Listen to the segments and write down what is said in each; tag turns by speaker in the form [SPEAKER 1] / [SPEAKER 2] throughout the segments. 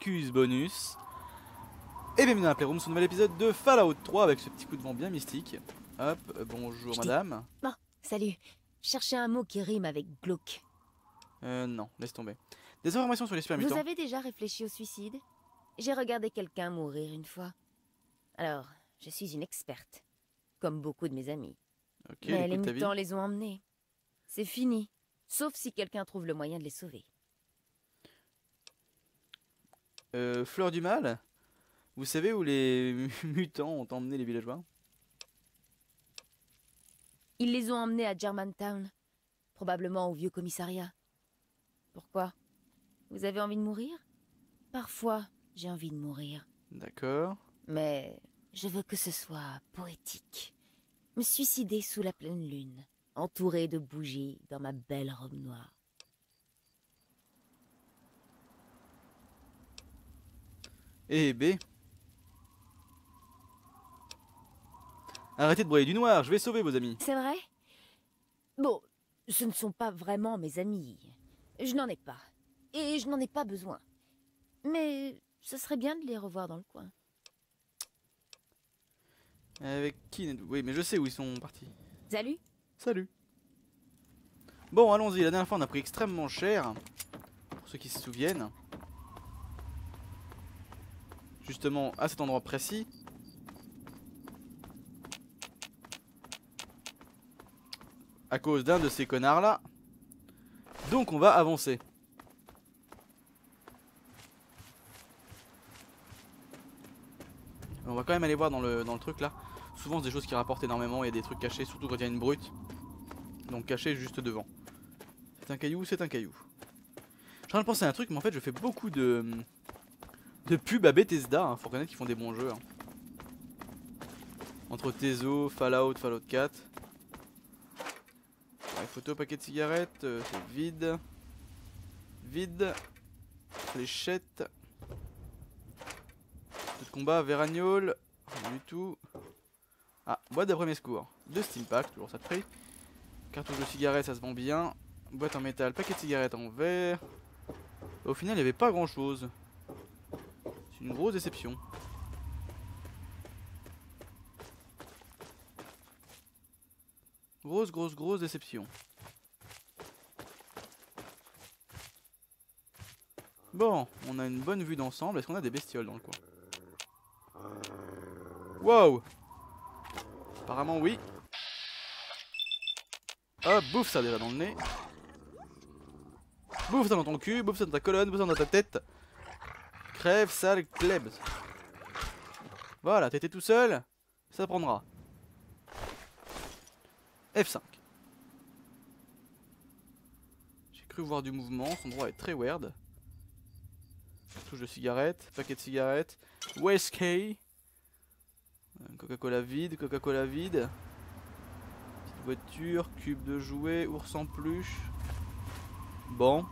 [SPEAKER 1] Marcus Bonus. Et bienvenue dans la Playroom, ce nouvel épisode de Fallout 3 avec ce petit coup de vent bien mystique. Hop, euh, bonjour madame.
[SPEAKER 2] Bon, salut. Je cherchais un mot qui rime avec glauque.
[SPEAKER 1] Euh, non, laisse tomber. Des informations sur les super
[SPEAKER 2] Vous avez déjà réfléchi au suicide? J'ai regardé quelqu'un mourir une fois. Alors, je suis une experte. Comme beaucoup de mes amis.
[SPEAKER 1] Ok,
[SPEAKER 2] Mais les
[SPEAKER 1] écoute ta vie.
[SPEAKER 2] mutants les ont emmenés. C'est fini. Sauf si quelqu'un trouve le moyen de les sauver.
[SPEAKER 1] Euh, Fleur du Mal, vous savez où les mutants ont emmené les villageois?
[SPEAKER 2] Ils les ont emmenés à Germantown. Probablement au vieux commissariat. Pourquoi? Vous avez envie de mourir? Parfois, j'ai envie de mourir.
[SPEAKER 1] D'accord.
[SPEAKER 2] Mais je veux que ce soit poétique. Me suicider sous la pleine lune, entourée de bougies dans ma belle robe noire.
[SPEAKER 1] Et B. Arrêtez de broyer du noir, je vais sauver vos amis.
[SPEAKER 2] C'est vrai? Bon, ce ne sont pas vraiment mes amis. Je n'en ai pas. Et je n'en ai pas besoin. Mais ce serait bien de les revoir dans le coin.
[SPEAKER 1] Avec qui Oui, mais je sais où ils sont partis.
[SPEAKER 2] Salut
[SPEAKER 1] Salut. Bon, allons-y. La dernière fois, on a pris extrêmement cher. Pour ceux qui se souviennent. Justement, à cet endroit précis. À cause d'un de ces connards-là. Donc, on va avancer. On va quand même aller voir dans le, dans le truc là. Souvent, c'est des choses qui rapportent énormément. Il y a des trucs cachés, surtout quand il y a une brute. Donc caché juste devant. C'est un caillou, c'est un caillou? Je suis en train de penser à un truc, mais en fait je fais beaucoup de de pubs à Bethesda. Hein. Faut reconnaître qu'ils font des bons jeux. hein. Entre Tezo, Fallout, Fallout 4. Ouais, photo, paquet de cigarettes, euh, c'est vide. Vide. Fléchette. Tout de combat, Véragnol. Rien du tout. Ah, boîte de premier secours. De Steampack, toujours ça de prix. Cartouche de cigarettes, ça se vend bien. Boîte en métal, paquet de cigarettes en verre. Au final, il n'y avait pas grand chose. Une grosse déception. Grosse, grosse, grosse déception. Bon, on a une bonne vue d'ensemble. Est-ce qu'on a des bestioles dans le coin? Wow Apparemment, oui. Hop, bouffe ça déjà dans le nez. Bouffe ça dans ton cul, bouffe ça dans ta colonne, bouffe ça dans ta tête. Crève, sale, klebs. Voilà, t'étais tout seul, ça prendra. F5. J'ai cru voir du mouvement, son endroit est très weird. Touche de cigarette, paquet de cigarettes. Westkey. Euh, Coca-Cola vide, Coca-Cola vide. Petite voiture, cube de jouets, ours en peluche. Bon.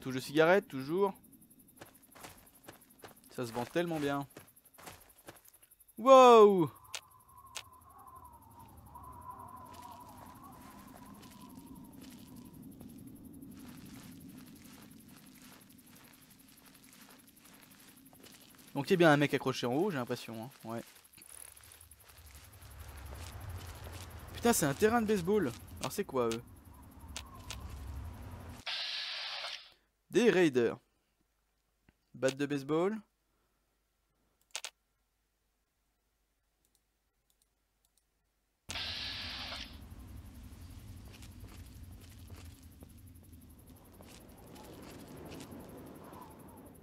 [SPEAKER 1] Cartouche de cigarette, toujours. Ça se vend tellement bien. Wow Donc il y a bien un mec accroché en haut, j'ai l'impression. hein. Ouais. Putain, c'est un terrain de baseball. Alors c'est quoi eux? Des raiders. Batte de baseball.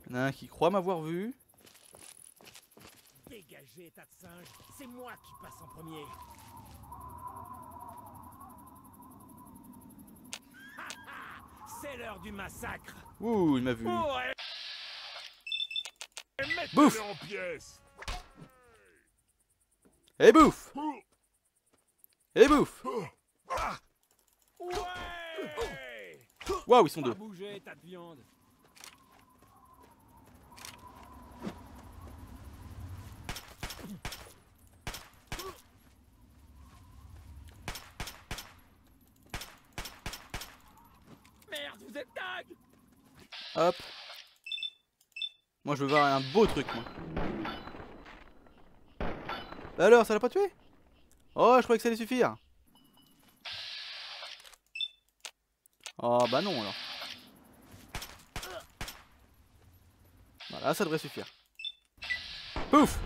[SPEAKER 1] Il y en a un qui croit m'avoir vu.
[SPEAKER 3] Dégagez, tas de singes, c'est moi qui passe en premier. C'est l'heure du massacre.
[SPEAKER 1] Ouh, il m'a vu.
[SPEAKER 3] Oh, et... mettez-le
[SPEAKER 1] Bouffe
[SPEAKER 3] en pièces.
[SPEAKER 1] Et bouffe Et bouffe
[SPEAKER 3] Ouais
[SPEAKER 1] Waouh, ils sont deux. Hop. Moi je veux voir un beau truc moi. Alors, ça l'a pas tué? Oh, je croyais que ça allait suffire. Oh bah non alors. Voilà, ça devrait suffire. Pouf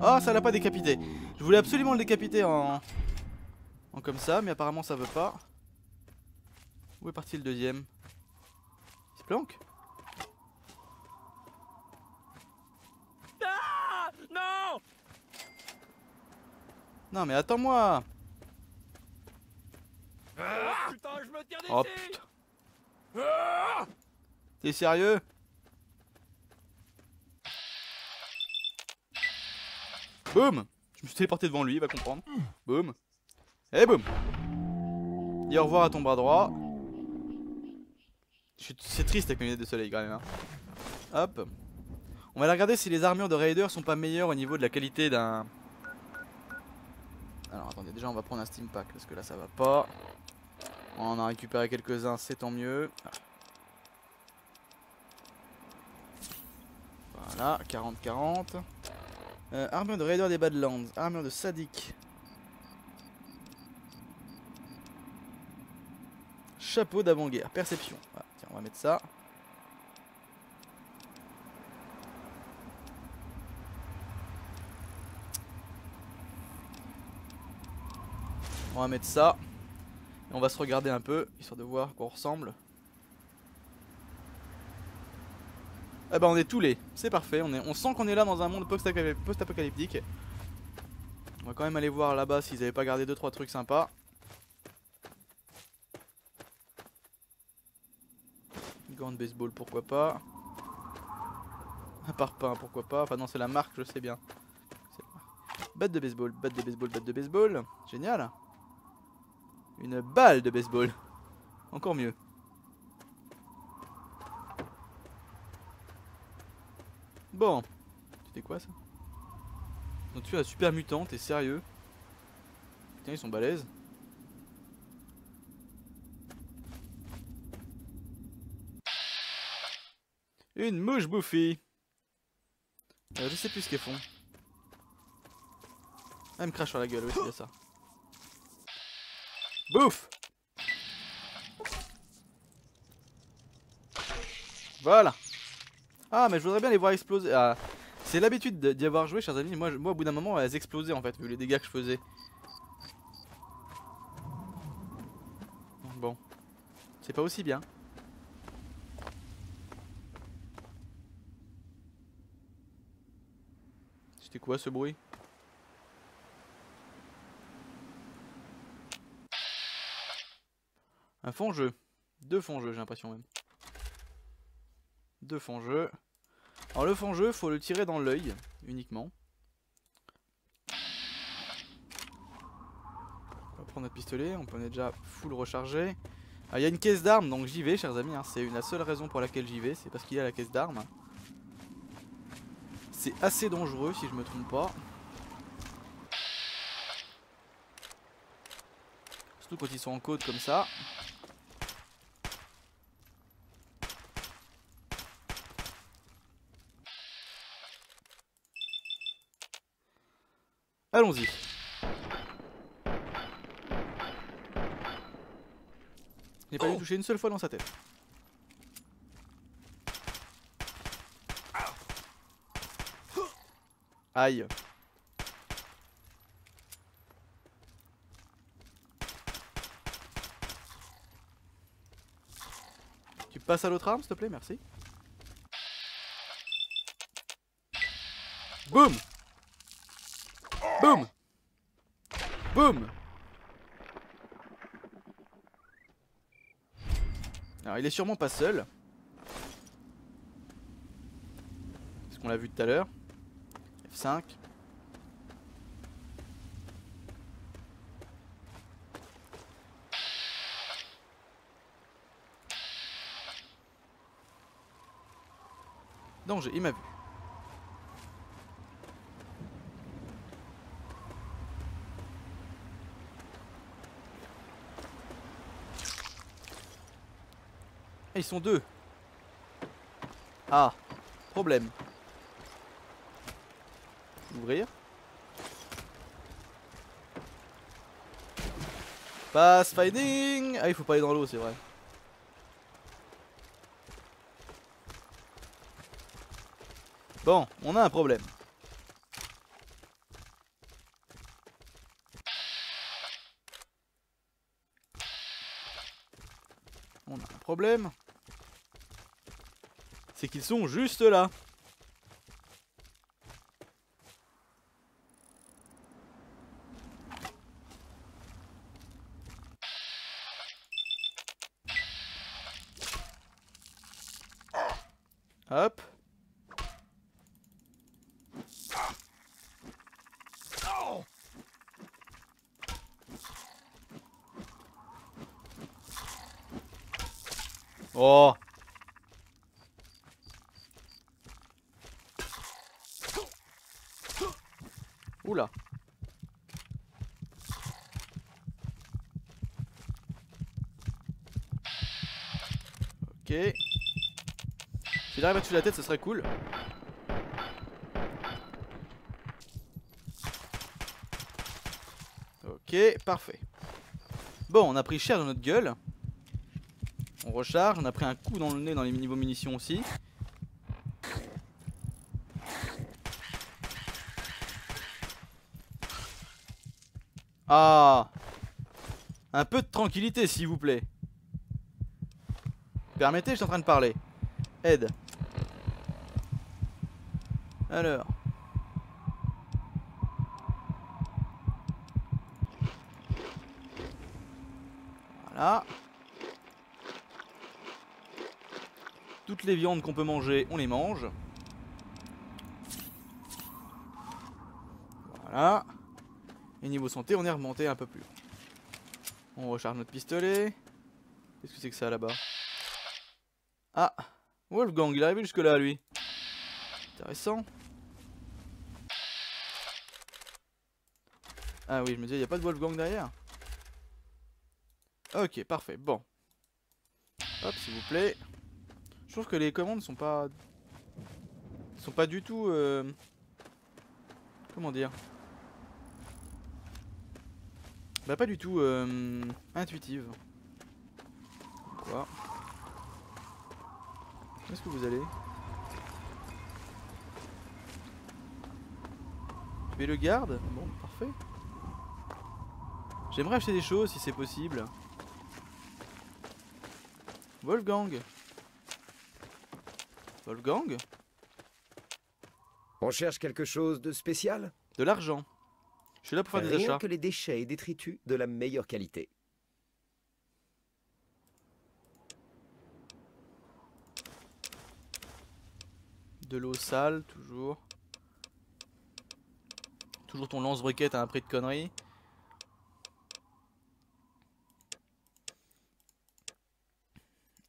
[SPEAKER 1] Oh, ça l'a pas décapité. Je voulais absolument le décapiter en... en comme ça, mais apparemment ça veut pas. Où est parti le deuxième? Planque
[SPEAKER 3] Ah Non!
[SPEAKER 1] Non mais attends-moi.
[SPEAKER 3] Ah, Putain, je me
[SPEAKER 1] Oh putain.
[SPEAKER 3] Ah
[SPEAKER 1] T'es sérieux? Boum! Je me suis téléporté devant lui, il va comprendre. Boum. Et boum. Et au revoir à ton bras droit. C'est triste avec mes lunettes de soleil quand même. hein. Hop. On va aller regarder si les armures de Raider sont pas meilleures au niveau de la qualité d'un... Alors attendez, déjà on va prendre un Steam Pack parce que là ça va pas. On en a récupéré quelques-uns, c'est tant mieux. Voilà, 40-40. Euh, armure de Raider des Badlands, armure de Sadik. Chapeau d'avant-guerre, perception. On va mettre ça. On va mettre ça. Et on va se regarder un peu, histoire de voir quoi on ressemble. Eh ben on est tous les, c'est parfait, on, est, on sent qu'on est là dans un monde post-apocalyp- post-apocalyptique. On va quand même aller voir là-bas s'ils avaient pas gardé 2-3 trucs sympas. Gant de baseball, pourquoi pas. Un parpaing, pourquoi pas. Enfin non, c'est la marque, je sais bien. Batte de baseball, batte de baseball, batte de baseball. Génial. Une balle de baseball. Encore mieux. Bon. C'était quoi ça? Ils ont tué la super mutant, t'es sérieux? Putain, ils sont balèzes. Une mouche bouffie. Euh, je sais plus ce qu'elles font. Ah, elle me crache sur la gueule, oui, c'est ça. Bouffe Voilà. Ah, mais je voudrais bien les voir exploser. Ah, c'est l'habitude de- d'y avoir joué, chers amis. Moi, au bout d'un moment, elles explosaient en fait, vu les dégâts que je faisais. Bon. C'est pas aussi bien. C'était quoi ce bruit? Un fond-jeu. Deux fonds-jeux, j'ai l'impression même. Deux fonds-jeux. Alors le fond-jeu, faut le tirer dans l'œil uniquement. On va prendre notre pistolet, on peut en déjà full rechargé. Il y a une caisse d'armes, donc j'y vais, chers amis. hein. C'est la seule raison pour laquelle j'y vais, c'est parce qu'il y a la caisse d'armes. C'est assez dangereux si je me trompe pas. Surtout quand ils sont en côte comme ça. Allons-y. Je n'ai pas dû toucher une seule fois dans sa tête. Tu passes à l'autre arme, s'il te plaît, merci. Boum Boum Boum Alors il est sûrement pas seul. C'est ce qu'on l'a vu tout à l'heure. F5. Danger, il m'a vu. Ah, ils sont deux. Ah, problème. Ouvrir. Pass finding Ah, il faut pas aller dans l'eau, c'est vrai. Bon, on a un problème. On a un problème. C'est qu'ils sont juste là. Hop. Oh Oula Ok. Si j'arrive à tuer la tête, ce serait cool. Ok, parfait. Bon, on a pris cher dans notre gueule. On recharge, on a pris un coup dans le nez dans les niveaux munitions aussi. Ah Un peu de tranquillité s'il vous plaît. Permettez, je suis en train de parler. Aide. Alors. Voilà. Toutes les viandes qu'on peut manger, on les mange. Voilà. Et niveau santé, on est remonté un peu plus. On recharge notre pistolet. Qu'est-ce que c'est que ça là-bas? Ah Wolfgang, il est arrivé jusque là lui. Intéressant. Ah oui, je me disais, il n'y a pas de Wolfgang derrière. Ok, parfait. Bon. Hop, s'il vous plaît. Je trouve que les commandes sont pas... sont pas du tout... Euh... Comment dire? Bah pas du tout euh... intuitive. Quoi? Où est-ce que vous allez? Tu es le garde? Bon, parfait. J'aimerais acheter des choses si c'est possible. Wolfgang Wolfgang?
[SPEAKER 4] On cherche quelque chose de spécial?
[SPEAKER 1] De l'argent. Je suis là pour faire des
[SPEAKER 4] Rien
[SPEAKER 1] achats.
[SPEAKER 4] que les déchets et détritus de la meilleure qualité.
[SPEAKER 1] De l'eau sale, toujours. Toujours ton lance-briquette à un prix de conneries.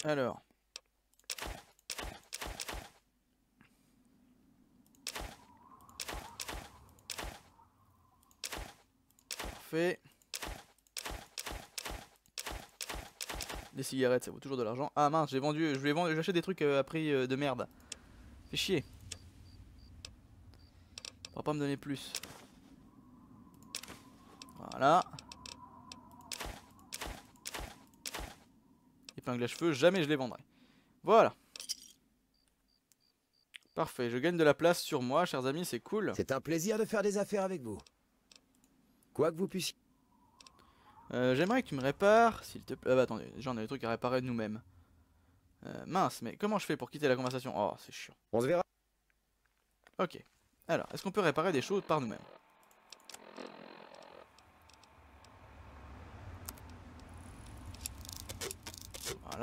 [SPEAKER 1] Alors. Parfait. Les cigarettes, ça vaut toujours de l'argent. Ah mince, j'ai vendu, je j'achète des trucs euh, à prix euh, de merde. Fais chier. On va pas me donner plus. Voilà. Épingle à cheveux, jamais je les vendrai. Voilà. Parfait, je gagne de la place sur moi, chers amis, c'est cool.
[SPEAKER 4] C'est un plaisir de faire des affaires avec vous. Quoi que vous puissiez.
[SPEAKER 1] Euh, J'aimerais que tu me répares, s'il te plaît. Ah bah attendez, j'en ai des trucs à réparer nous-mêmes. Euh, mince, mais comment je fais pour quitter la conversation? Oh, c'est chiant.
[SPEAKER 4] On se verra.
[SPEAKER 1] Ok. Alors, est-ce qu'on peut réparer des choses par nous-mêmes?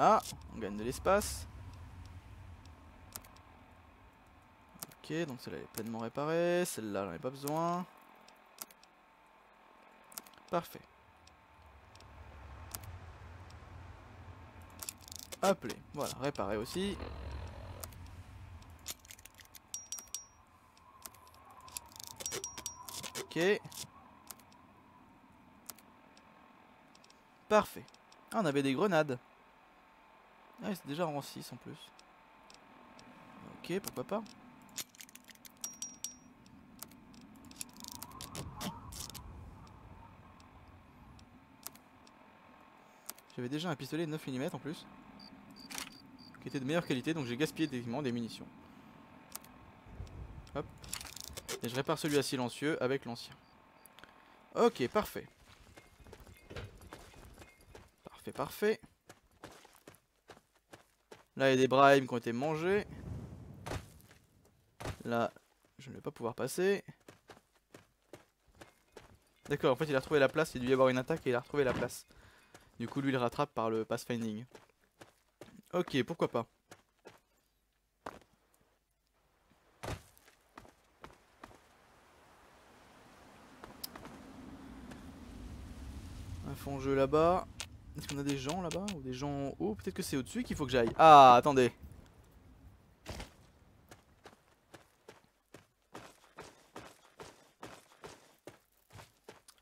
[SPEAKER 1] Voilà, on gagne de l'espace. Ok, donc celle-là est pleinement réparée. Celle-là, j'en ai pas besoin. Parfait. Appelé. Voilà, réparé aussi. Ok. Parfait. Ah, on avait des grenades. Ouais, c'est déjà rang 6 en plus. Ok, pourquoi pas. J'avais déjà un pistolet 9 mm en plus. Qui était de meilleure qualité, donc j'ai gaspillé techniquement des munitions. Hop. Et je répare celui à silencieux avec l'ancien. Ok, parfait. Parfait, parfait. Là, il y a des bribes qui ont été mangés. Là, je ne vais pas pouvoir passer. D'accord, en fait, il a retrouvé la place. Il a dû y avoir une attaque et il a retrouvé la place. Du coup, lui, il rattrape par le pathfinding. Ok, pourquoi pas. Un fond jeu là-bas. Est-ce qu'on a des gens là-bas Ou des gens en haut? Peut-être que c'est au-dessus qu'il faut que j'aille. Ah, attendez.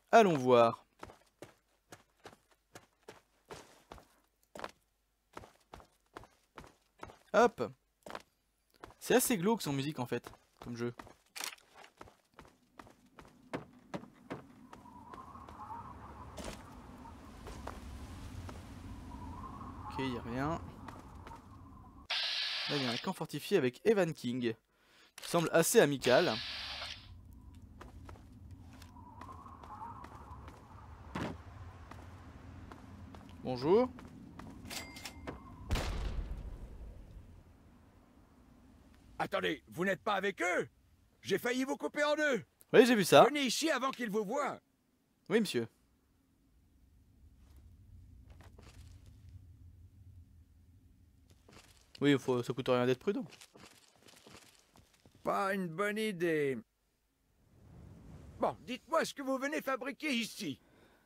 [SPEAKER 1] Allons voir. Hop C'est assez glauque son musique en fait, comme jeu. A rien. Là, il y a un camp fortifié avec Evan King, qui semble assez amical. Bonjour.
[SPEAKER 5] Attendez, vous n'êtes pas avec eux? J'ai failli vous couper en deux.
[SPEAKER 1] Oui, j'ai vu ça.
[SPEAKER 5] Venez ici avant qu'ils vous voient.
[SPEAKER 1] Oui, monsieur. Oui, faut, ça coûte rien d'être prudent.
[SPEAKER 5] Pas une bonne idée. Bon, dites-moi ce que vous venez fabriquer ici.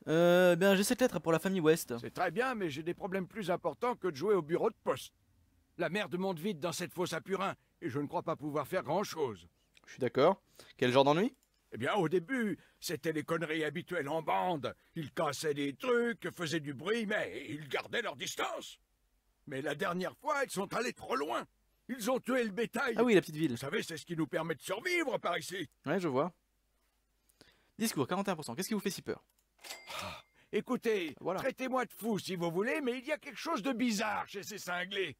[SPEAKER 1] Euh, bien, j'ai cette lettre pour la famille West.
[SPEAKER 5] C'est très bien, mais j'ai des problèmes plus importants que de jouer au bureau de poste. La merde monte vite dans cette fosse à purin, et je ne crois pas pouvoir faire grand-chose.
[SPEAKER 1] Je suis d'accord. Quel genre d'ennui?
[SPEAKER 5] Eh bien, au début, c'était les conneries habituelles en bande. Ils cassaient des trucs, faisaient du bruit, mais ils gardaient leur distance. Mais la dernière fois, ils sont allés trop loin. Ils ont tué le bétail.
[SPEAKER 1] Ah oui, la petite ville.
[SPEAKER 5] Vous savez, c'est ce qui nous permet de survivre par ici.
[SPEAKER 1] Ouais, je vois. Discours, 41%. Qu'est-ce qui vous fait si peur?
[SPEAKER 5] Écoutez,
[SPEAKER 1] Voilà.
[SPEAKER 5] traitez-moi de fou si vous voulez, mais il y a quelque chose de bizarre chez ces cinglés.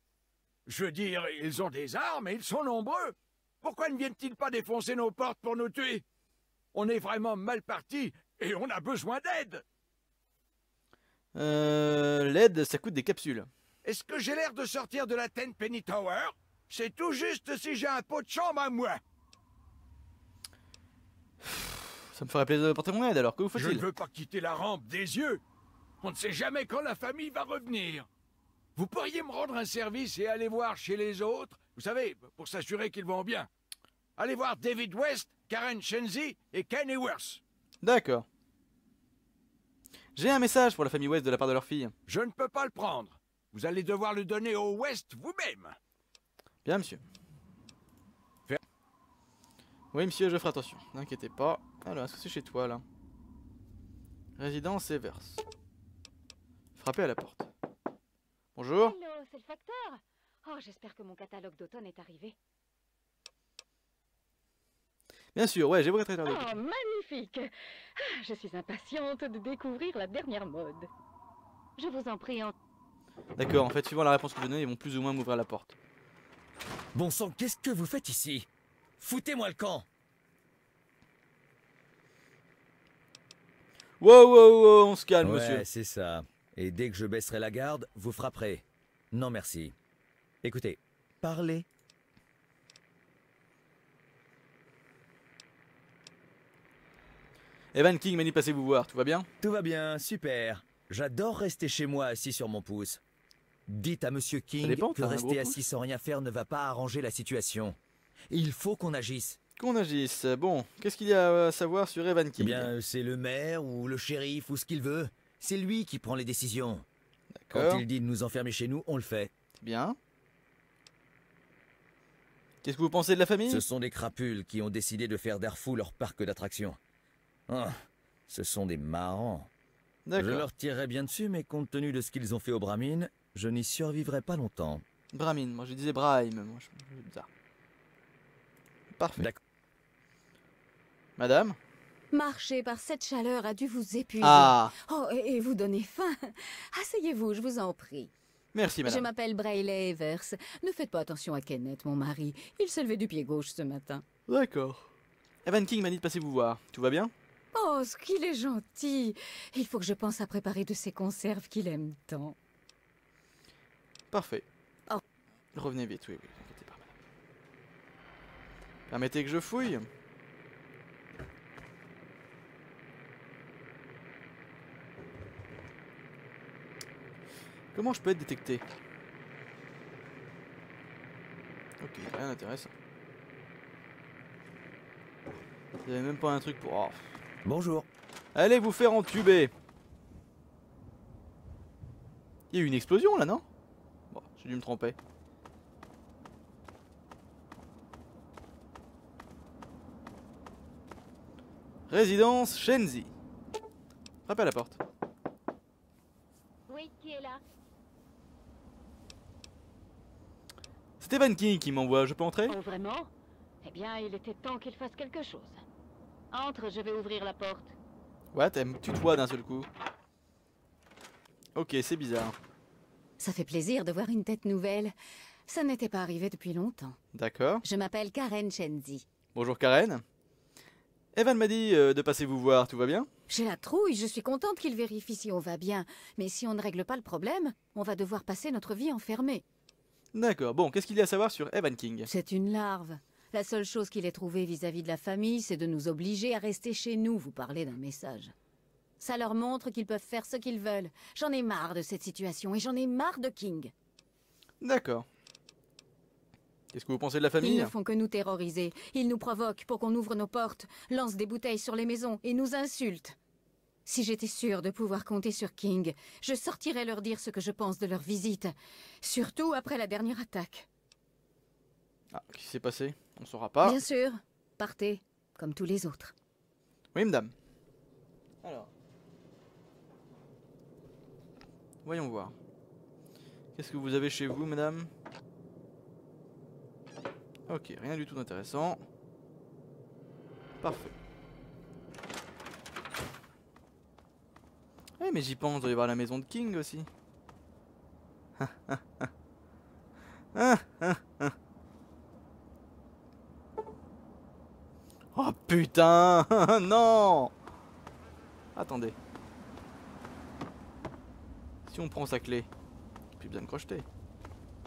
[SPEAKER 5] Je veux dire, ils ont des armes et ils sont nombreux. Pourquoi ne viennent-ils pas défoncer nos portes pour nous tuer? On est vraiment mal partis et on a besoin d'aide.
[SPEAKER 1] Euh, l'aide, ça coûte des capsules.
[SPEAKER 5] Est-ce que j'ai l'air de sortir de la Ten Penny Tower C'est tout juste si j'ai un pot de chambre à moi.
[SPEAKER 1] Ça me ferait plaisir de porter mon aide, alors que vous
[SPEAKER 5] Je ne veux pas quitter la rampe des yeux. On ne sait jamais quand la famille va revenir. Vous pourriez me rendre un service et aller voir chez les autres, vous savez, pour s'assurer qu'ils vont bien. Allez voir David West, Karen Shenzi et Ken Ewers.
[SPEAKER 1] D'accord. J'ai un message pour la famille West de la part de leur fille.
[SPEAKER 5] Je ne peux pas le prendre. Vous allez devoir le donner au West vous-même.
[SPEAKER 1] Bien, monsieur. Oui, monsieur, je ferai attention. N'inquiétez pas. Alors, est-ce que c'est chez toi, là? Résidence Evers. Frappez à la porte. Bonjour.
[SPEAKER 6] Hello, c'est le facteur Oh, j'espère que mon catalogue d'automne est arrivé.
[SPEAKER 1] Bien sûr, ouais, j'ai votre de...
[SPEAKER 6] Oh, magnifique Ah, Je suis impatiente de découvrir la dernière mode. Je vous en prie, en...
[SPEAKER 1] D'accord, en fait, suivant la réponse que vous donnez, ils vont plus ou moins m'ouvrir la porte.
[SPEAKER 7] Bon sang, qu'est-ce que vous faites ici? Foutez-moi le camp
[SPEAKER 1] Wow, wow, wow, on se calme, monsieur.
[SPEAKER 7] Ouais, c'est ça. Et dès que je baisserai la garde, vous frapperez. Non merci. Écoutez, parlez.
[SPEAKER 1] Evan King m'a dit passer vous voir, tout va bien?
[SPEAKER 7] Tout va bien, super. J'adore rester chez moi assis sur mon pouce. Dites à Monsieur King
[SPEAKER 1] dépend,
[SPEAKER 7] que rester
[SPEAKER 1] pouce.
[SPEAKER 7] assis sans rien faire ne va pas arranger la situation. Il faut qu'on agisse.
[SPEAKER 1] Qu'on agisse. Bon, qu'est-ce qu'il y a à savoir sur Evan
[SPEAKER 7] Eh
[SPEAKER 1] King
[SPEAKER 7] bien, c'est le maire ou le shérif ou ce qu'il veut. C'est lui qui prend les décisions. Quand il dit de nous enfermer chez nous, on le fait.
[SPEAKER 1] bien. Qu'est-ce que vous pensez de la famille?
[SPEAKER 7] Ce sont des crapules qui ont décidé de faire d'Arfou leur parc d'attractions. Ah, ce sont des marrants. Je leur tirerais bien dessus, mais compte tenu de ce qu'ils ont fait au Brahmin, Je n'y survivrai pas longtemps.
[SPEAKER 1] Brahmin, moi je disais Brahim. Moi, je... je- bizarre. Parfait.
[SPEAKER 7] D'accord.
[SPEAKER 1] Madame
[SPEAKER 6] Marcher par cette chaleur a dû vous épuiser.
[SPEAKER 1] Ah
[SPEAKER 6] Oh, et et vous donner faim. Asseyez-vous, je vous en prie.
[SPEAKER 1] Merci
[SPEAKER 6] Je
[SPEAKER 1] madame.
[SPEAKER 6] m'appelle Brayley Evers. Ne faites pas attention à Kenneth, mon mari. Il s'est levé du pied gauche ce matin.
[SPEAKER 1] D'accord. Evan King m'a dit de passer vous voir. Tout va bien?
[SPEAKER 6] Oh, ce qu'il est gentil. Il faut que je pense à préparer de ces conserves qu'il aime tant.
[SPEAKER 1] Parfait.
[SPEAKER 6] Oh.
[SPEAKER 1] Revenez vite, oui, oui, inquiétez pas, madame. Permettez que je fouille. Comment je peux être détecté? Ok, rien d'intéressant. Vous avez même pas un truc pour... oh.
[SPEAKER 7] Bonjour.
[SPEAKER 1] Allez vous faire entuber Il y a eu une explosion là, non? Bon, j'ai dû me tromper. Résidence Shenzi. Frappe à la porte.
[SPEAKER 8] Oui, qui est là?
[SPEAKER 1] C'est Evan King qui m'envoie, je peux entrer?
[SPEAKER 8] Oh, vraiment? Eh bien, il était temps qu'il fasse quelque chose. Entre, je vais ouvrir la porte.
[SPEAKER 1] What Elle me tutoie d'un seul coup. Ok, c'est bizarre.
[SPEAKER 6] Ça fait plaisir de voir une tête nouvelle. Ça n'était pas arrivé depuis longtemps.
[SPEAKER 1] D'accord.
[SPEAKER 6] Je m'appelle Karen Chenzi.
[SPEAKER 1] Bonjour Karen. Evan m'a dit euh, de passer vous voir, tout va bien?
[SPEAKER 6] J'ai la trouille, je suis contente qu'il vérifie si on va bien. Mais si on ne règle pas le problème, on va devoir passer notre vie enfermée.
[SPEAKER 1] D'accord, bon, qu'est-ce qu'il y a à savoir sur Evan King?
[SPEAKER 6] C'est une larve. La seule chose qu'il ait trouvée vis-à-vis de la famille, c'est de nous obliger à rester chez nous, vous parlez d'un message. Ça leur montre qu'ils peuvent faire ce qu'ils veulent. J'en ai marre de cette situation et j'en ai marre de King.
[SPEAKER 1] D'accord. Qu'est-ce que vous pensez de la
[SPEAKER 6] Ils
[SPEAKER 1] famille
[SPEAKER 6] ne font que nous terroriser. Ils nous provoquent pour qu'on ouvre nos portes, lancent des bouteilles sur les maisons et nous insultent. Si j'étais sûre de pouvoir compter sur King, je sortirais leur dire ce que je pense de leur visite. Surtout après la dernière attaque.
[SPEAKER 1] Ah, qu'est-ce qui s'est passé? On saura pas.
[SPEAKER 6] Bien sûr, partez, comme tous les autres.
[SPEAKER 1] Oui, madame. Alors. Voyons voir. Qu'est-ce que vous avez chez vous, madame? Ok, rien du tout d'intéressant. Parfait. Eh, mais j'y pense, il doit y avoir la maison de King aussi. Oh putain Non Attendez. Si on prend sa clé, plus besoin de crocheter.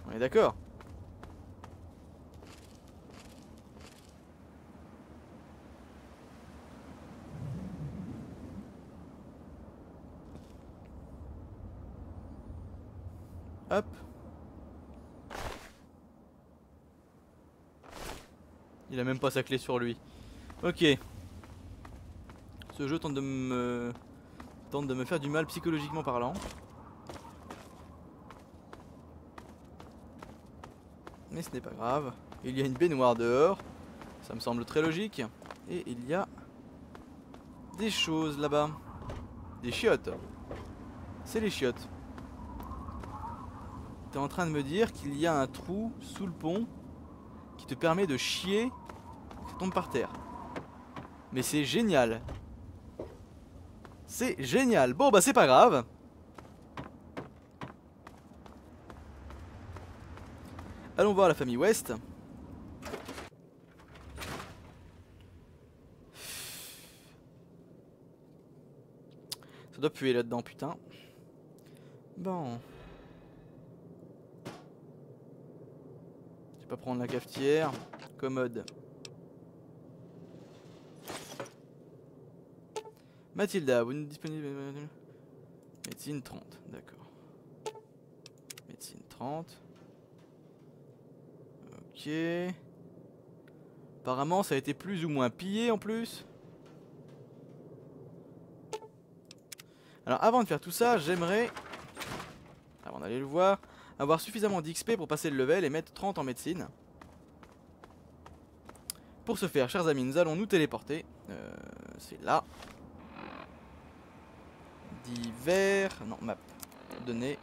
[SPEAKER 1] On est d'accord Hop. Il a même pas sa clé sur lui. Ok. Ce jeu tente de me tente de me faire du mal psychologiquement parlant. Mais ce n'est pas grave. Il y a une baignoire dehors. Ça me semble très logique. Et il y a des choses là-bas. Des chiottes. C'est les chiottes. T'es en train de me dire qu'il y a un trou sous le pont qui te permet de chier ça tombe par terre. Mais c'est génial. C'est génial. Bon bah c'est pas grave. Allons voir la famille West. Ça doit puer là-dedans, putain. Bon. Je vais pas prendre la cafetière. Commode. Mathilda, vous n'êtes disponible. Médecine 30, d'accord. Médecine 30. Ok. Apparemment, ça a été plus ou moins pillé en plus. Alors, avant de faire tout ça, j'aimerais, avant d'aller le voir, avoir suffisamment d'XP pour passer le level et mettre 30 en médecine. Pour ce faire, chers amis, nous allons nous téléporter. Euh, C'est là. Divers. Non, map. Données.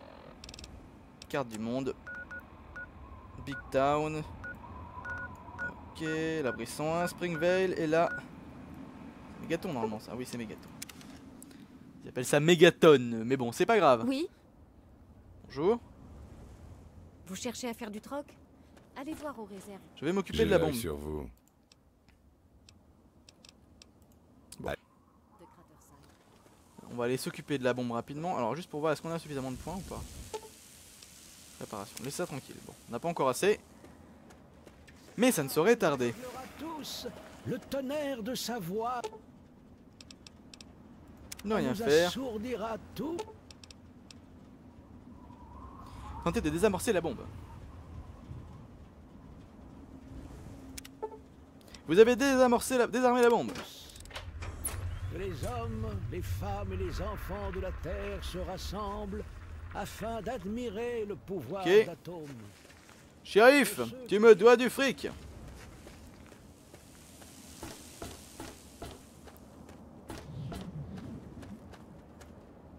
[SPEAKER 1] carte du monde. Big Town. Ok, la Brisson 1, Springvale, et là... Mégaton normalement ça, oui c'est Mégaton. Ils appellent ça Mégaton, mais bon, c'est pas grave.
[SPEAKER 6] Oui
[SPEAKER 1] Bonjour,
[SPEAKER 6] Vous cherchez à faire du troc? Allez voir aux réserves.
[SPEAKER 1] je vais m'occuper de la bombe.
[SPEAKER 9] sur vous.
[SPEAKER 6] de Craterside.
[SPEAKER 1] On va aller s'occuper de la bombe rapidement. Alors juste pour voir, est-ce qu'on a suffisamment de points ou pas? Préparation, laissez ça tranquille. Bon, on n'a pas encore assez. Mais ça ne saurait tarder.
[SPEAKER 4] Tous le tonnerre de sa voix
[SPEAKER 1] Ne rien faire.
[SPEAKER 4] tout.
[SPEAKER 1] De désamorcer la bombe. Vous avez désamorcé la... désarmé la bombe.
[SPEAKER 4] Que les hommes, les femmes et les enfants de la Terre se rassemblent afin d'admirer le pouvoir
[SPEAKER 1] Ok.
[SPEAKER 4] d'Atome.
[SPEAKER 1] Shérif, tu me dois du fric.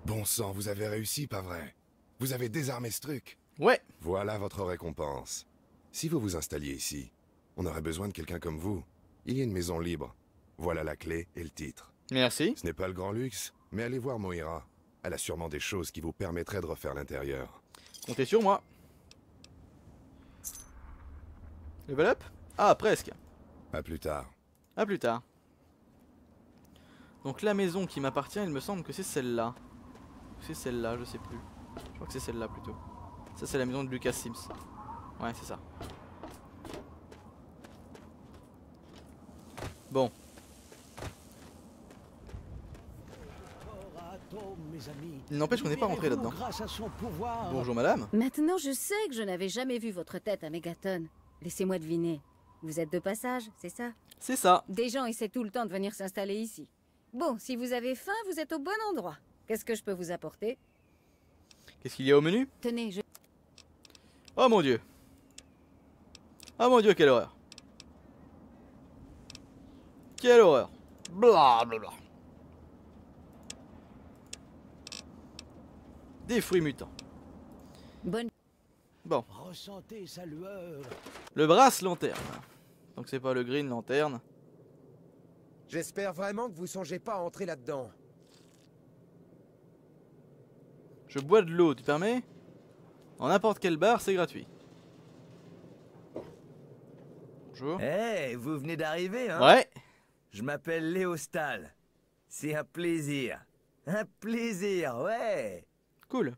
[SPEAKER 9] Bon sang, vous avez réussi, pas vrai? Vous avez désarmé ce truc.
[SPEAKER 1] Ouais,
[SPEAKER 9] Voilà votre récompense. Si vous vous installiez ici, on aurait besoin de quelqu'un comme vous. Il y a une maison libre. Voilà la clé et le titre.
[SPEAKER 1] Merci.
[SPEAKER 9] Ce n'est pas le grand luxe, mais allez voir Moira. Elle a sûrement des choses qui vous permettraient de refaire l'intérieur.
[SPEAKER 1] Comptez sur moi. Level up? Ah, presque.
[SPEAKER 9] À plus tard.
[SPEAKER 1] A plus tard. Donc la maison qui m'appartient, il me semble que c'est celle-là. C'est celle-là, je sais plus. Je crois que c'est celle-là plutôt. Ça c'est la maison de Lucas Sims. Ouais, c'est ça. Bon,
[SPEAKER 4] mes amis.
[SPEAKER 1] Il n'empêche qu'on n'est pas rentré là-dedans.
[SPEAKER 4] Grâce à son pouvoir.
[SPEAKER 1] bonjour madame.
[SPEAKER 6] Maintenant, je sais que je n'avais jamais vu votre tête à Megaton. Laissez-moi deviner. Vous êtes de passage, c'est ça?
[SPEAKER 1] C'est ça.
[SPEAKER 6] Des gens essaient tout le temps de venir s'installer ici. Bon, si vous avez faim, vous êtes au bon endroit. Qu'est-ce que je peux vous apporter?
[SPEAKER 1] Qu'est-ce qu'il y a au menu?
[SPEAKER 6] Tenez, je...
[SPEAKER 1] Oh mon dieu. Oh mon dieu, quelle horreur. Quelle horreur. Bla bla bla. Des fruits mutants.
[SPEAKER 6] Bonne...
[SPEAKER 1] Bon,
[SPEAKER 4] Ressentez sa lueur.
[SPEAKER 1] le brasse lanterne. Donc c'est pas le green lanterne.
[SPEAKER 10] J'espère vraiment que vous songez pas à entrer là-dedans.
[SPEAKER 1] Je bois de l'eau, tu permets? En n'importe quel bar, c'est gratuit. Bonjour.
[SPEAKER 7] Eh, vous venez d'arriver, hein?
[SPEAKER 1] Ouais,
[SPEAKER 7] Je m'appelle Léo Stahl. C'est un plaisir. Un plaisir, ouais.
[SPEAKER 1] Cool.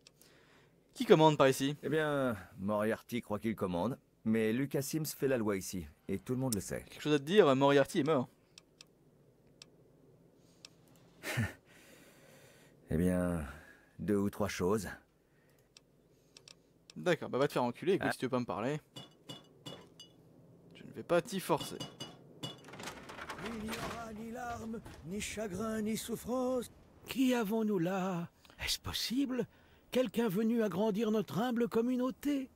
[SPEAKER 1] Qui commande par ici?
[SPEAKER 7] Eh bien, Moriarty croit qu'il commande, mais Lucas Sims fait la loi ici, et tout le monde le sait.
[SPEAKER 1] Quelque chose à te dire, Moriarty est mort.
[SPEAKER 7] Eh bien, deux ou trois choses.
[SPEAKER 1] D'accord, bah va te faire enculer, écoute,
[SPEAKER 7] Ah.
[SPEAKER 1] si tu veux pas me parler. Je ne vais pas t'y forcer.
[SPEAKER 4] Il n'y aura ni larmes, ni chagrin, ni souffrance. Qui avons-nous là? Est-ce possible? Quelqu'un venu agrandir notre humble communauté?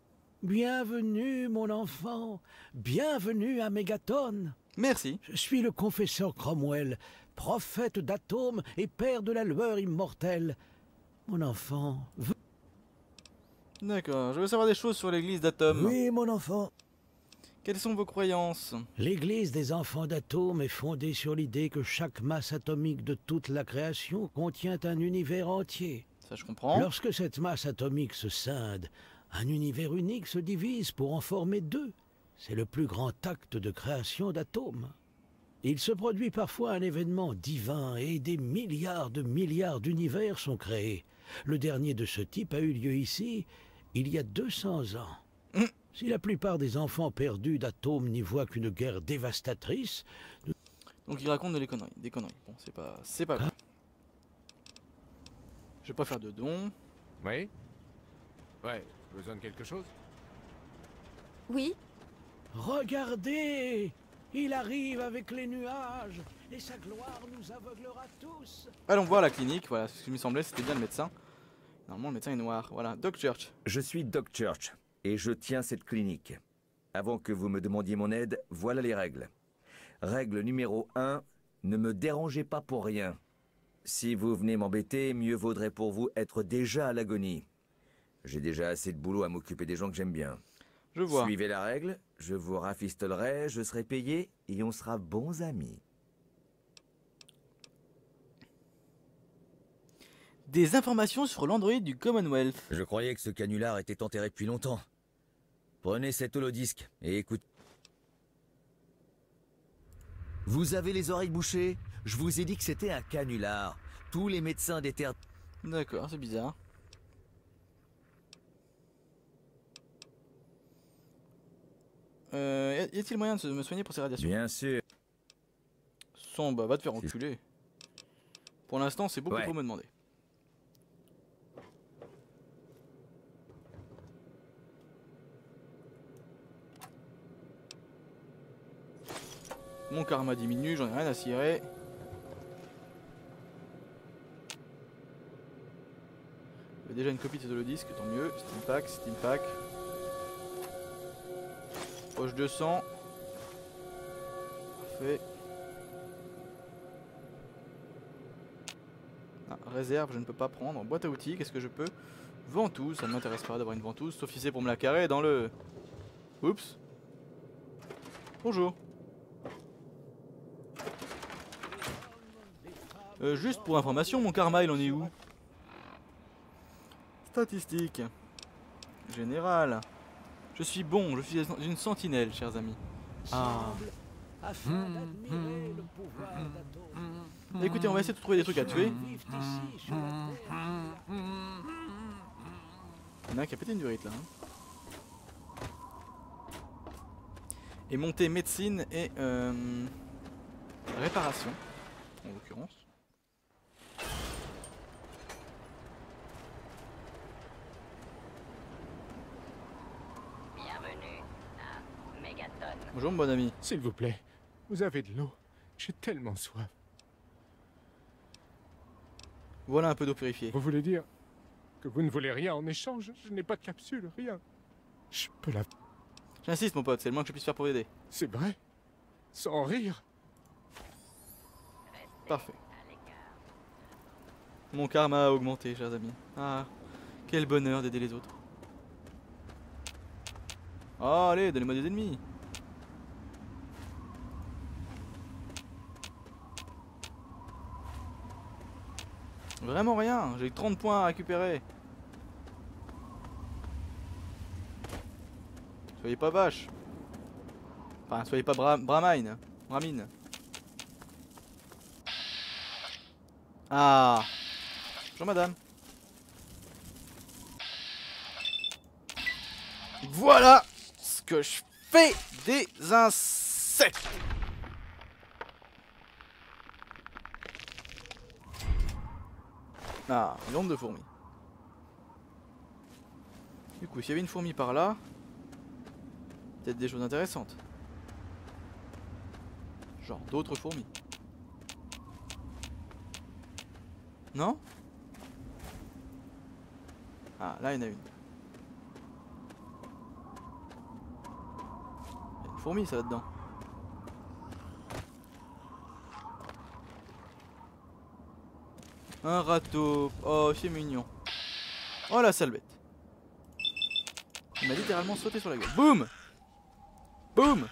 [SPEAKER 4] Bienvenue, mon enfant. Bienvenue à Mégaton.
[SPEAKER 1] Merci.
[SPEAKER 4] Je suis le confesseur Cromwell, prophète d'atomes et père de la lueur immortelle. Mon enfant.
[SPEAKER 1] D'accord, je veux savoir des choses sur l'église d'Atom.
[SPEAKER 4] Oui, mon enfant.
[SPEAKER 1] Quelles sont vos croyances?
[SPEAKER 4] L'Église des enfants d'atomes est fondée sur l'idée que chaque masse atomique de toute la création contient un univers entier.
[SPEAKER 1] Ça je comprends.
[SPEAKER 4] Lorsque cette masse atomique se scinde, un univers unique se divise pour en former deux. C'est le plus grand acte de création d'atomes. Il se produit parfois un événement divin et des milliards de milliards d'univers sont créés. Le dernier de ce type a eu lieu ici il y a 200 ans. Si la plupart des enfants perdus d'atomes n'y voient qu'une guerre dévastatrice,
[SPEAKER 1] Donc il raconte de les conneries, des conneries. Bon, c'est pas, c'est pas grave. Je vais pas faire de dons.
[SPEAKER 3] Oui Ouais, besoin de quelque chose?
[SPEAKER 6] Oui
[SPEAKER 4] regardez Il arrive avec les nuages et sa gloire nous aveuglera tous.
[SPEAKER 1] Allons voir la clinique. Voilà, ce qui me semblait, c'était bien le médecin. Normalement, le médecin est noir. Voilà, Doc Church.
[SPEAKER 7] Je suis Doc Church, et je tiens cette clinique. Avant que vous me demandiez mon aide, voilà les règles. Règle numéro 1, ne me dérangez pas pour rien. Si vous venez m'embêter, mieux vaudrait pour vous être déjà à l'agonie. J'ai déjà assez de boulot à m'occuper des gens que j'aime bien.
[SPEAKER 1] Je vois.
[SPEAKER 7] Suivez la règle, je vous rafistolerai, je serai payé et on sera bons amis.
[SPEAKER 1] Des informations sur l'Android du Commonwealth.
[SPEAKER 7] Je croyais que ce canular était enterré depuis longtemps. Prenez cet holodisque et écoutez. Vous avez les oreilles bouchées? Je vous ai dit que c'était un canular. Tous les médecins déterminent.
[SPEAKER 1] D'accord, c'est bizarre. Euh, y a-t-il moyen de se- me soigner pour ces radiations?
[SPEAKER 7] Bien sûr.
[SPEAKER 1] Son, bah va te faire enculer. Pour l'instant, c'est beaucoup
[SPEAKER 7] Ouais.
[SPEAKER 1] trop me demander. Mon karma diminue, j'en ai rien à cirer. J'ai déjà une copie de le disque, tant mieux. Steam Pack, Steam Pack. Poche 200. Parfait. Ah, réserve, je ne peux pas prendre. Boîte à outils, qu'est-ce que je peux? Ventouse, ça ne m'intéresse pas d'avoir une ventouse, sauf si c'est pour me la carrer dans le... Oups. Bonjour. Euh, juste pour information, mon karma, il en est où? Statistique. Général. Je suis bon, je suis une sentinelle, chers amis. Ah. Écoutez, on va essayer de trouver des trucs à tuer. Il y en a un qui a pété une durite là. hein. Et monter médecine et euh, réparation, en l'occurrence.
[SPEAKER 11] Bienvenue à Megaton.
[SPEAKER 1] Bonjour mon bon ami.
[SPEAKER 3] S'il vous plaît, vous avez de l'eau. J'ai tellement soif.
[SPEAKER 1] Voilà un peu d'eau purifiée.
[SPEAKER 3] Vous voulez dire que vous ne voulez rien en échange? Je n'ai pas de capsule, rien. Je peux la...
[SPEAKER 1] J'insiste mon pote, c'est le moins que je puisse faire pour aider.
[SPEAKER 3] C'est vrai? Sans rire?
[SPEAKER 1] Parfait. Mon karma a augmenté, chers amis. Ah, quel bonheur d'aider les autres. Oh, allez, donnez-moi des ennemis. Vraiment rien, j'ai 30 points à récupérer. Soyez pas vache. Enfin, soyez pas bra bramine. Bramine. Ah Bonjour madame. Voilà ce que je fais des insectes. Ah, une onde de fourmis. Du coup, s'il y avait une fourmi par là, peut-être des choses intéressantes. Genre d'autres fourmis. Non? Ah, là, il y en a une. Il y a une fourmi, ça, là-dedans. Un râteau. Oh, c'est mignon. Oh, la sale bête. Il m'a littéralement sauté sur la gueule. Boum Boum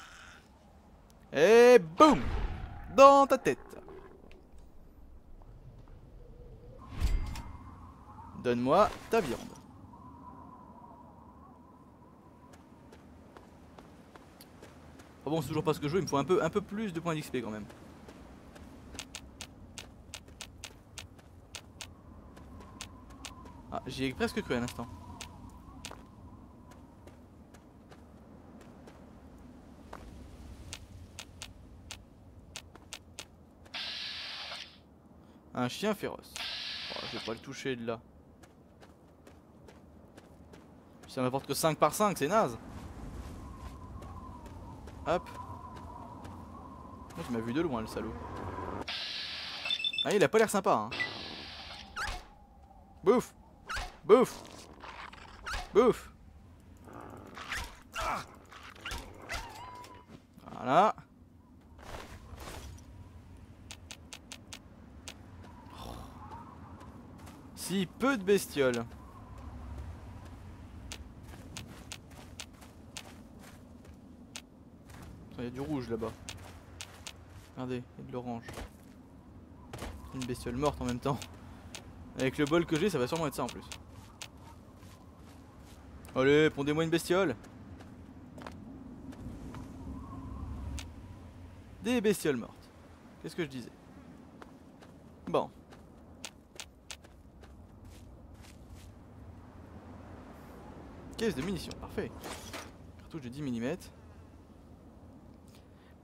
[SPEAKER 1] Et boum Dans ta tête. Donne-moi ta viande. Ah bon, c'est toujours pas ce que je veux, il me faut un peu, un peu plus de points d'XP quand même. Ah, j'y ai presque cru un instant. Un chien féroce. Oh, je vais pas le toucher de là. Ça m'apporte que 5 par 5, c'est naze. Hop. Oh, tu m'as vu de loin le salaud. Ah il a pas l'air sympa hein. Bouffe Bouffe Voilà. Si peu de bestioles. Il y a du rouge là-bas. Regardez, il y a de l'orange. Une bestiole morte en même temps. Avec le bol que j'ai, ça va sûrement être ça en plus. Allez, pondez-moi une bestiole. Des bestioles mortes. Qu'est-ce que je disais? Bon. Caisse de munitions, parfait. Cartouche de 10 mm.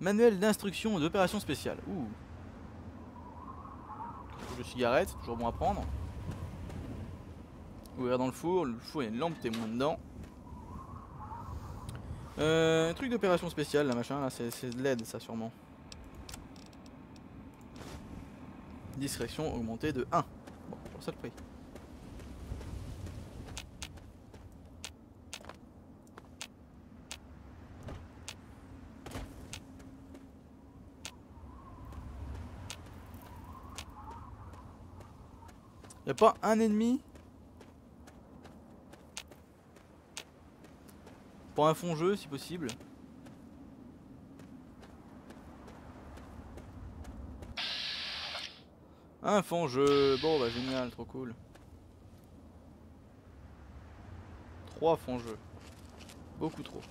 [SPEAKER 1] Manuel d'instruction d'opération spéciale. Ouh. Cartouche de cigarette, toujours bon à prendre. Ouvrir dans le four, le four il une lampe témoin dedans. Euh, truc d'opération spéciale là machin là, c'est de l'aide ça sûrement. Discrétion augmentée de 1. Bon, pour ça le prix. Y'a pas un ennemi? Pour un fond jeu si possible. Un fond jeu, bon bah génial, trop cool. Trois fonds jeu. Beaucoup trop.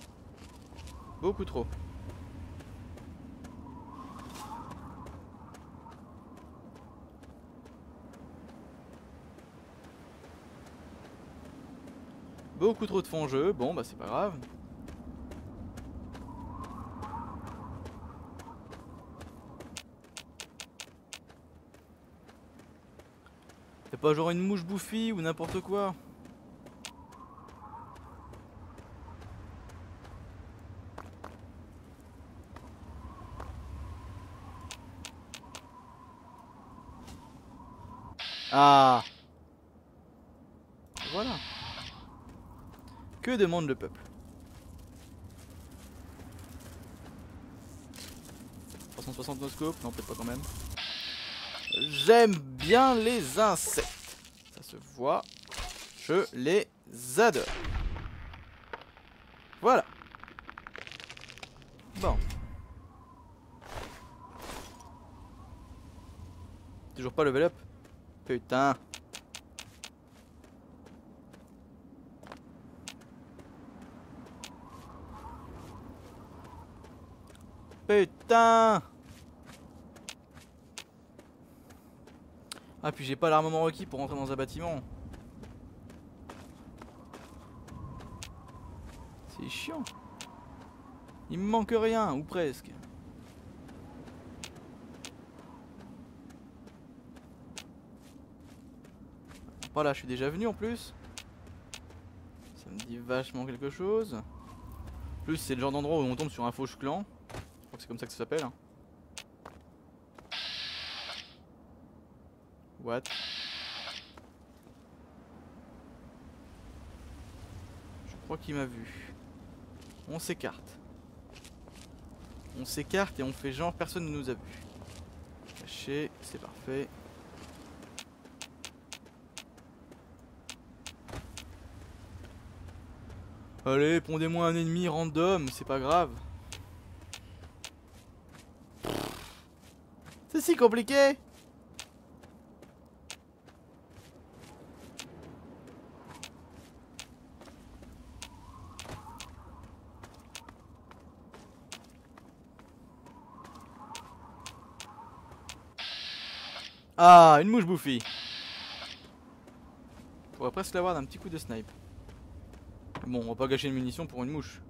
[SPEAKER 1] Beaucoup trop. Beaucoup trop de fonds jeu, bon bah c'est pas grave. Y'a pas genre une mouche bouffie ou n'importe quoi? Ah Voilà. Que demande le peuple 360 no scope Non, peut-être pas quand même. J'aime bien les insectes. Ça se voit. Je les adore. Voilà. Bon. Toujours pas level up Putain. Putain Ah puis j'ai pas l'armement requis pour rentrer dans un bâtiment. C'est chiant. Il me manque rien, ou presque. Voilà, je suis déjà venu en plus. Ça me dit vachement quelque chose. Plus, c'est le genre d'endroit où on tombe sur un fauche clan. C'est comme ça que ça s'appelle. hein. What? Je crois qu'il m'a vu. On s'écarte. On s'écarte et on fait genre personne ne nous a vu. Caché, c'est parfait. Allez, pondez-moi un ennemi random, c'est pas grave. Si compliqué Ah, une mouche bouffie. On pourrait presque l'avoir d'un petit coup de snipe. Bon, on va pas gâcher une munition pour une mouche.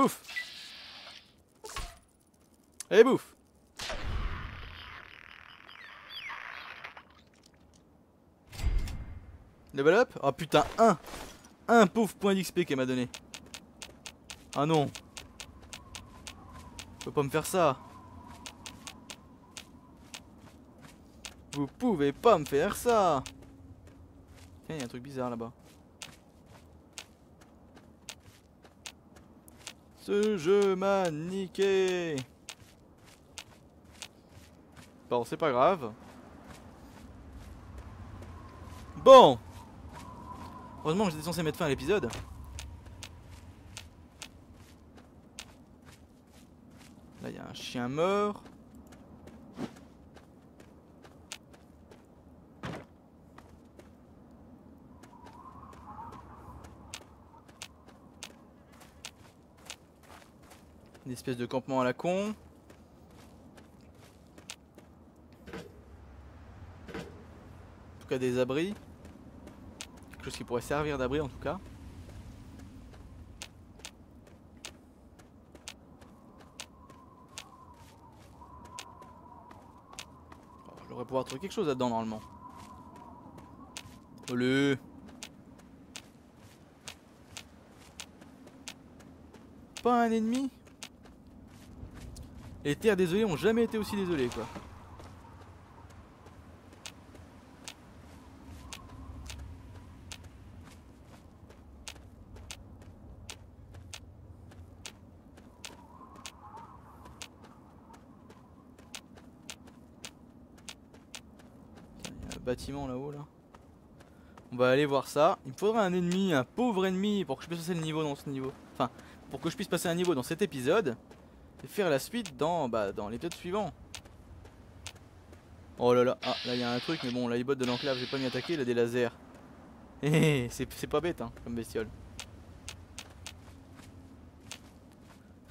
[SPEAKER 1] Bouffe Et bouffe Level up. Oh putain, un. Un pauvre point d'XP qu'elle m'a donné. Ah non. Faut pas me faire ça. Vous pouvez pas me faire ça. Tiens, y a un truc bizarre là-bas. Ce jeu m'a niqué Bon, c'est pas grave. Bon Heureusement que j'étais censé mettre fin à l'épisode. Là, il y a un chien mort. Une espèce de campement à la con. En tout cas des abris. Quelque chose qui pourrait servir d'abri en tout cas. Oh, je devrais pouvoir trouver quelque chose là-dedans normalement. Allez Pas un ennemi? Les terres désolées ont jamais été aussi désolées quoi. Tiens, il y a un bâtiment là-haut là. On va aller voir ça. Il me faudrait un ennemi, un pauvre ennemi pour que je puisse passer le niveau dans ce niveau. Enfin, pour que je puisse passer un niveau dans cet épisode et faire la suite dans, bah, dans l'épisode suivant. Oh là là, ah là il y a un truc, mais bon, les bottes de l'enclave, j'ai pas m'y attaquer, il a des lasers. C'est c'est pas bête hein, comme bestiole.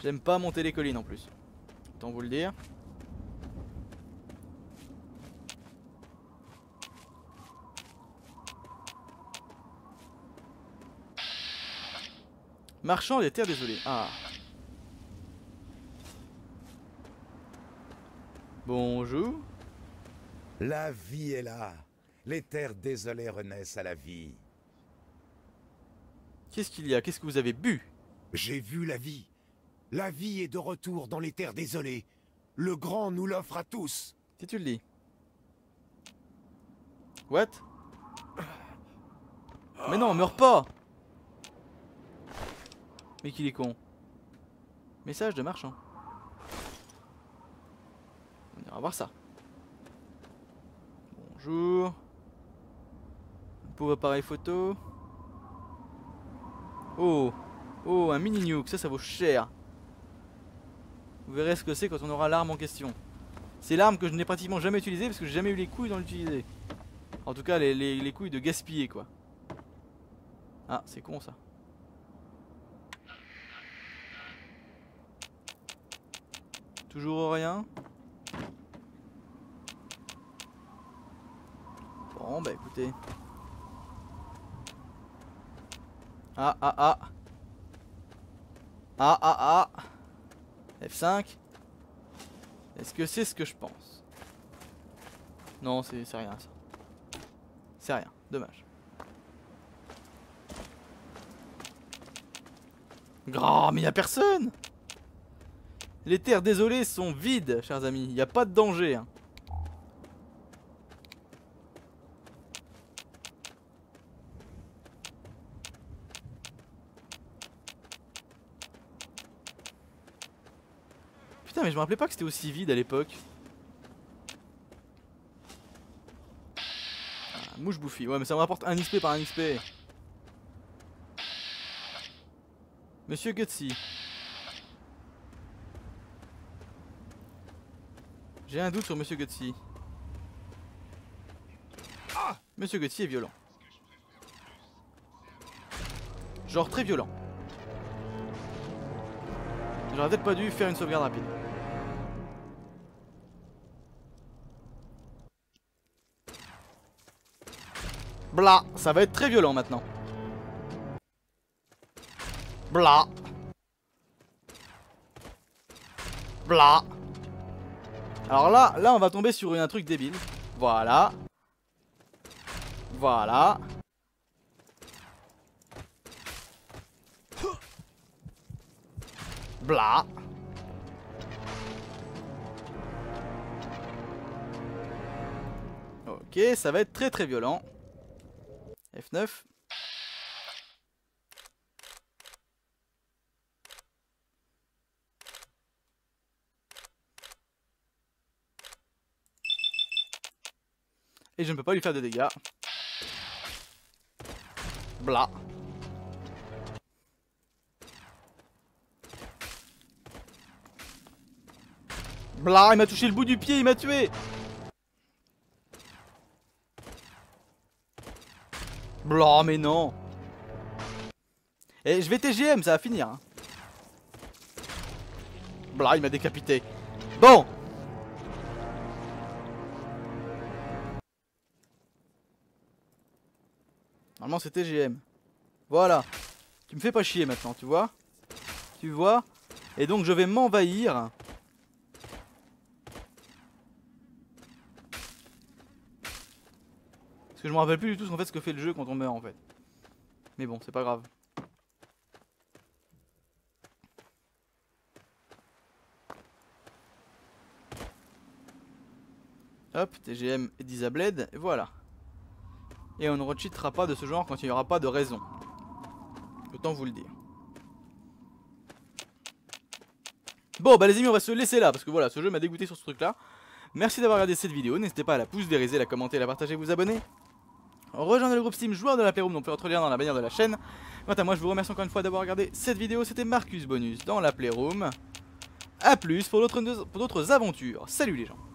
[SPEAKER 1] J'aime pas monter les collines en plus. Autant vous le dire. Marchand des terres désolées. Ah. Bonjour.
[SPEAKER 10] La vie est là. Les terres désolées renaissent à la vie.
[SPEAKER 1] Qu'est-ce qu'il y a? Qu'est-ce que vous avez bu?
[SPEAKER 12] J'ai vu la vie. La vie est de retour dans les terres désolées. Le grand nous l'offre à tous.
[SPEAKER 1] Si tu le dis. What? Mais non, meurs pas Mais qu'il est con. Message de marchand. On ira voir ça. Bonjour. Pauvre appareil photo. Oh Oh, un mini nuke, ça, ça vaut cher. Vous verrez ce que c'est quand on aura l'arme en question. C'est l'arme que je n'ai pratiquement jamais utilisée parce que j'ai jamais eu les couilles d'en l'utiliser. En tout cas, les, les- les couilles de gaspiller quoi. Ah, c'est con ça. Toujours rien. Bah écoutez. Ah, ah, ah. Ah, ah, ah. F5. Est-ce que c'est ce que je pense? Non, c'est c'est rien ça. C'est rien, dommage. Grand, mais y a personne Les terres désolées sont vides, chers amis. Y a pas de danger. hein. Mais je me rappelais pas que c'était aussi vide à l'époque. Ah, mouche bouffie. Ouais, mais ça me rapporte un XP par un XP. Monsieur Gutsy. J'ai un doute sur Monsieur Gutsy. Monsieur Gutsy est violent. Genre très violent. J'aurais peut-être pas dû faire une sauvegarde rapide. Blah, ça va être très violent maintenant. Blah. Blah. Alors là, là on va tomber sur un truc débile. Voilà. Voilà. Blah. Ok, ça va être très très violent. F9. Et je ne peux pas lui faire de dégâts. Blah. Blah, il m'a touché le bout du pied, il m'a tué Blah, mais non Et je vais TGM, ça va finir. Hein. Blah, il m'a décapité. Bon Normalement c'est TGM. Voilà. Tu me fais pas chier maintenant, tu vois Tu vois Et donc je vais m'envahir. Parce que je me rappelle plus du tout en fait ce que fait le jeu quand on meurt en fait. Mais bon, c'est pas grave. Hop, TGM et Disabled, et voilà. Et on ne recheatera pas de ce genre quand il n'y aura pas de raison. Autant vous le dire. Bon bah les amis on va se laisser là parce que voilà ce jeu m'a dégoûté sur ce truc là Merci d'avoir regardé cette vidéo, n'hésitez pas à la pouce dériser, la commenter, la partager, vous abonner Rejoignez le groupe Steam joueur de la Playroom, donc votre lien dans la bannière de la chaîne. Quant à moi je vous remercie encore une fois d'avoir regardé cette vidéo, c'était Marcus Bonus dans la Playroom A plus pour d'autres aventures, salut les gens